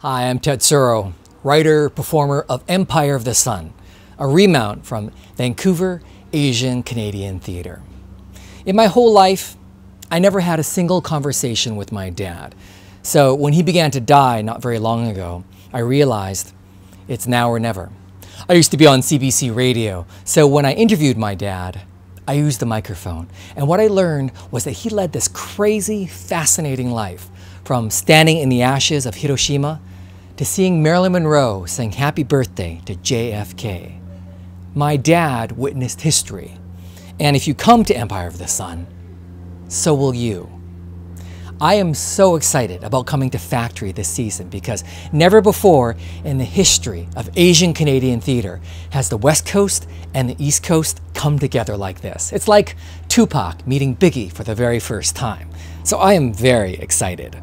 Hi, I'm Tetsuro, writer, performer of Empire of the Son, a remount from Vancouver Asian Canadian Theatre. In my whole life, I never had a single conversation with my dad. So when he began to die not very long ago, I realized it's now or never. I used to be on CBC radio, so when I interviewed my dad, I used the microphone. And what I learned was that he led this crazy, fascinating life from standing in the ashes of Hiroshima to seeing Marilyn Monroe sing happy birthday to JFK. My dad witnessed history. And if you come to Empire of the Son, so will you. I am so excited about coming to Factory this season because never before in the history of Asian Canadian theatre has the West Coast and the East Coast come together like this. It's like Tupac meeting Biggie for the very first time. So I am very excited.